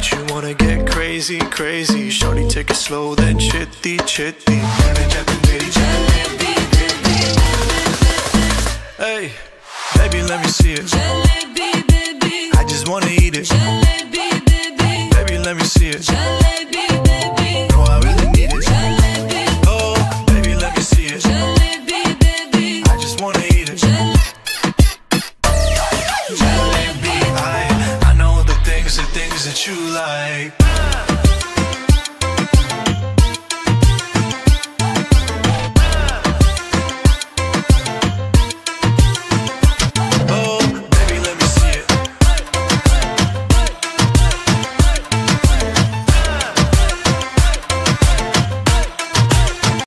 that you wanna get crazy, crazy. Shorty, take it slow, then chitty, chitty. Hey, baby, let me see it. I just wanna what you like.